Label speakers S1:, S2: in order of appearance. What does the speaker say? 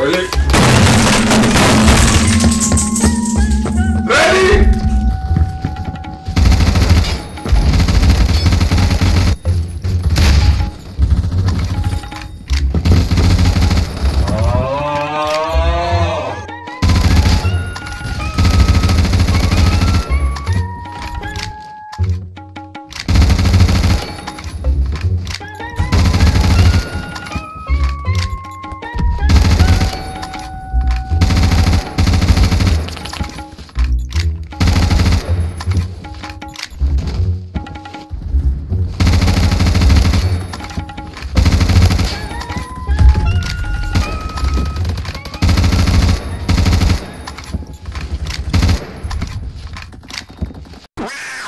S1: 回 Wow.